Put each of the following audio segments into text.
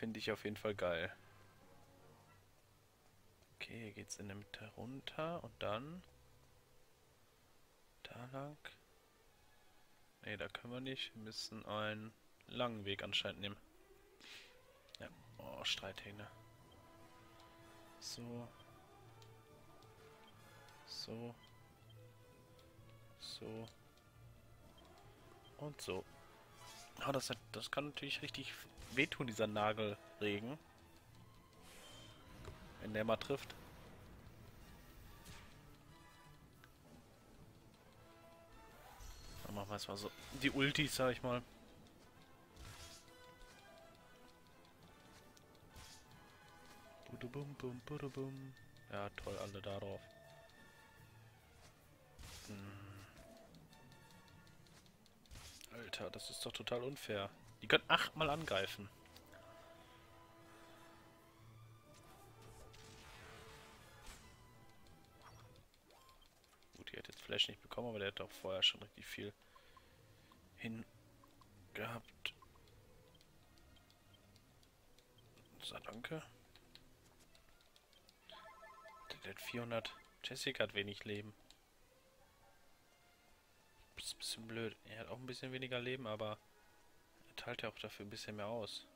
finde ich auf jeden Fall geil. Okay, hier geht's in der Mitte runter und dann da lang. Ne, da können wir nicht. Wir müssen einen langen Weg anscheinend nehmen. Ja, oh, Streithähne. So. So. So. Und so. Ah, das, das kann natürlich richtig wehtun, dieser Nagelregen. Wenn der mal trifft. Dann machen wir erstmal so die Ultis, sag ich mal. Ja, toll, alle darauf. Hm. Alter, das ist doch total unfair. Die können achtmal angreifen. Gut, die hat jetzt Flash nicht bekommen, aber der hat auch vorher schon richtig viel hin gehabt. So, danke. Der hat 400. Jessica hat wenig Leben. Das ist ein bisschen blöd. Er hat auch ein bisschen weniger Leben, aber er teilt ja auch dafür ein bisschen mehr aus.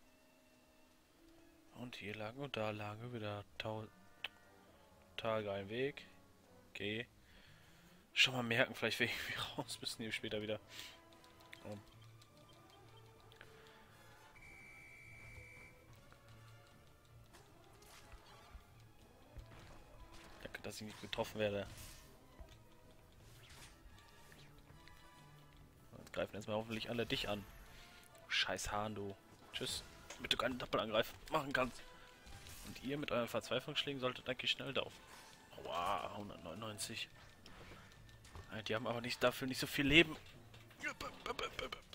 Und hier lang und da lang wieder total geilen Weg. Okay. Schon mal merken, vielleicht ich mich raus, müssen hier später wieder. Oh. Danke, dass ich nicht getroffen werde. greifen erstmal hoffentlich alle dich an. Scheiß Hahn, du. Tschüss. Damit du keinen Doppelangreif machen kannst. Und ihr mit euren Verzweiflungsschlägen solltet eigentlich schnell drauf. Aua, 199. Die haben aber nicht dafür nicht so viel Leben.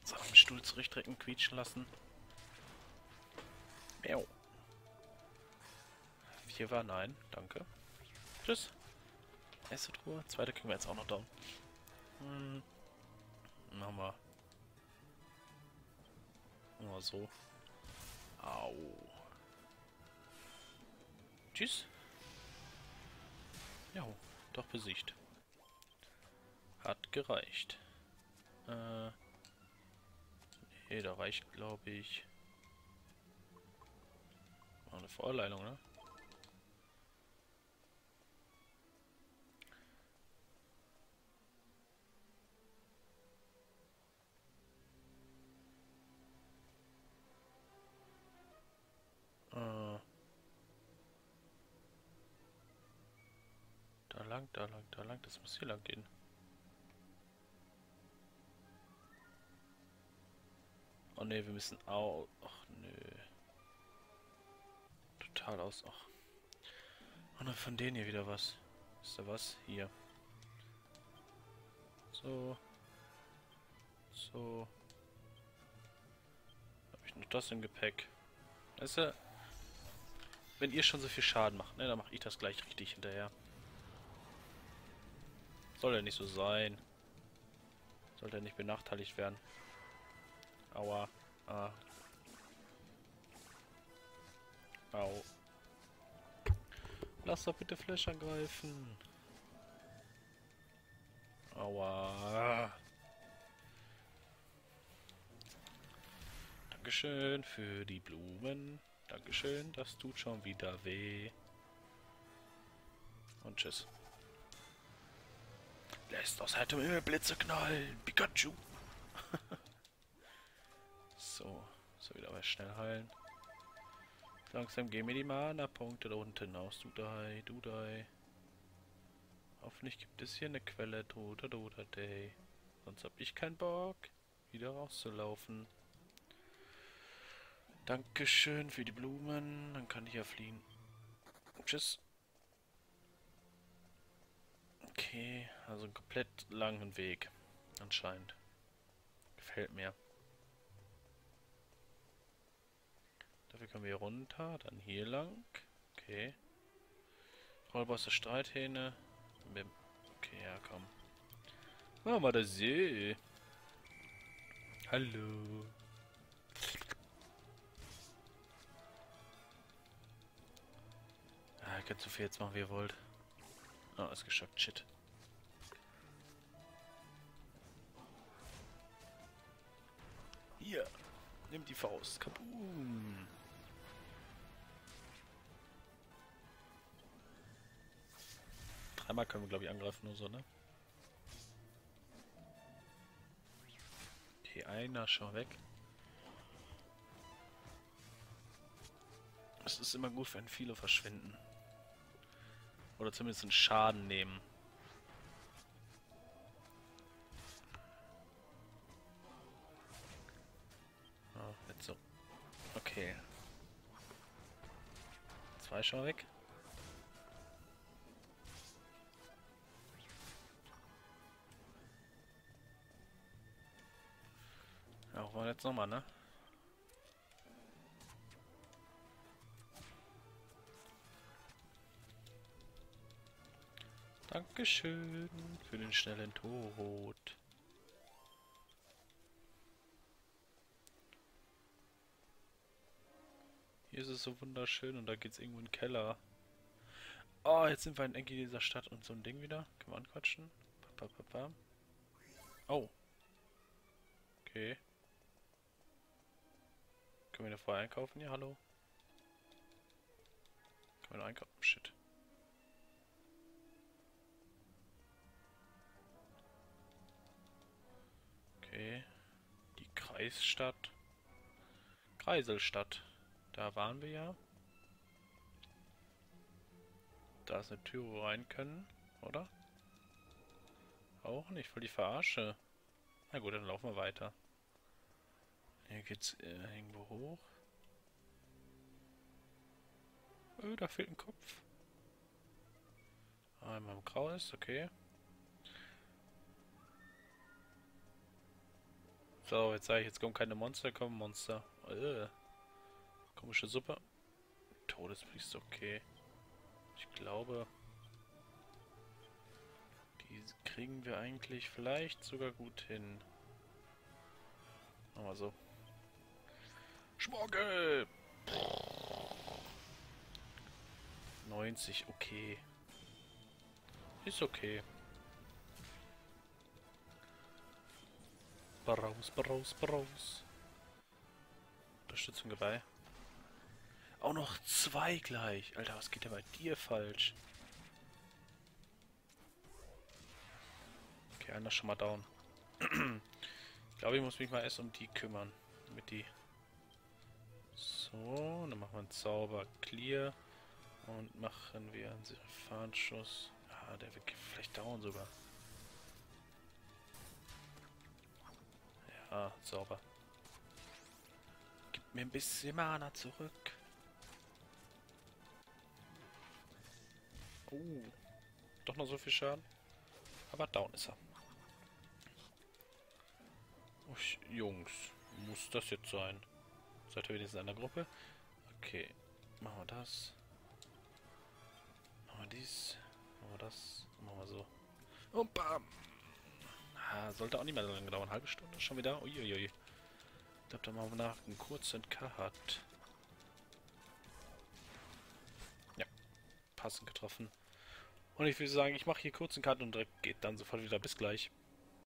So, den Stuhl zurückdrecken, quietschen lassen. Miau. Hier war nein, danke. Tschüss. Erste Truhe, zweite kriegen wir jetzt auch noch down. Hm. Machen wir. Mal so. Au. Tschüss. Ja, doch besiegt. Hat gereicht. Äh. Nee, da reicht, glaube ich. Eine Vorleitung, ne? Lang, da lang, da lang. Das muss hier lang gehen. Oh ne, wir müssen auch. Ach nö. Total aus. Ach. Und dann von denen hier wieder was. Ist da was? Hier. So. So. Habe ich noch das im Gepäck? Weißt du, wenn ihr schon so viel Schaden macht, ne, dann mache ich das gleich richtig hinterher. Soll ja nicht so sein. Sollte ja nicht benachteiligt werden. Aua. Ah. Au. Lass doch bitte Flash angreifen. Aua. Dankeschön für die Blumen. Dankeschön, das tut schon wieder weh. Und tschüss. Lässt aus heiterem Himmel Blitze knallen. Pikachu. so. So wieder mal schnell heilen. Langsam gehen mir die Mana-Punkte da unten aus. Dudai, Dudai. Hoffentlich gibt es hier eine Quelle. Duda, Duda, Day. Sonst hab ich keinen Bock, wieder rauszulaufen. Dankeschön für die Blumen. Dann kann ich ja fliehen. Tschüss. Okay, also einen komplett langen Weg. Anscheinend. Gefällt mir. Dafür können wir hier runter, dann hier lang. Okay. Rollboss der Streithähne. Okay, ja, komm. Machen wir das See. Hallo. könnt so viel jetzt machen, wie ihr wollt. Ah, ist geschafft. Shit. Hier. Nimm die Faust. Kaboom. Dreimal können wir, glaube ich, angreifen, nur so, ne? Okay, einer schon weg. Es ist immer gut, wenn viele verschwinden. Oder zumindest einen Schaden nehmen. Oh, jetzt so. Okay. Zwei schon weg. Ja, wollen wir jetzt nochmal, ne? Dankeschön für den schnellen Tod. Hier ist es so wunderschön und da geht's irgendwo in den Keller. Oh, jetzt sind wir in Enki dieser Stadt und so ein Ding wieder. Können wir anquatschen? Pa, pa, pa, oh. Okay. Können wir da vorher einkaufen? Ja, hallo. Können wir da einkaufen? Shit. Okay. Die Kreisstadt. Kreiselstadt. Da waren wir ja. Da ist eine Tür, wo wir rein können, oder? Auch nicht, voll die Verarsche. Na gut, dann laufen wir weiter. Hier geht's äh, irgendwo hoch. Oh, da fehlt ein Kopf. Einmal im Kreis, okay. So, jetzt sage ich, jetzt kommen keine Monster, kommen Monster. Äh. Komische Suppe. Todespriester, okay. Ich glaube, die kriegen wir eigentlich vielleicht sogar gut hin. Machen wir so. Schmorgel! 90, okay. Ist okay. Braus, braus, braus. Unterstützung dabei. Auch noch zwei gleich. Alter, was geht denn bei dir falsch? Okay, einer schon mal down. ich glaube, ich muss mich mal erst um die kümmern. Damit die... So, dann machen wir einen Zauber Clear. Und machen wir einen Fahnschuss. Ah, der wird vielleicht dauern sogar. Ah, sauber. Gib mir ein bisschen Mana zurück. Uh, doch noch so viel Schaden. Aber down ist er. Usch, Jungs, muss das jetzt sein? Seid ihr wenigstens in einer Gruppe? Okay, machen wir das. Machen wir dies. Machen wir das. Machen wir so. Und bam! Sollte auch nicht mehr lange dauern. Halbe Stunde schon wieder. Uiuiui. Ich glaube, da machen wir nach einen kurzen Cut. Ja. Passend getroffen. Und ich würde sagen, ich mache hier kurzen Cut und direkt geht dann sofort wieder. Bis gleich.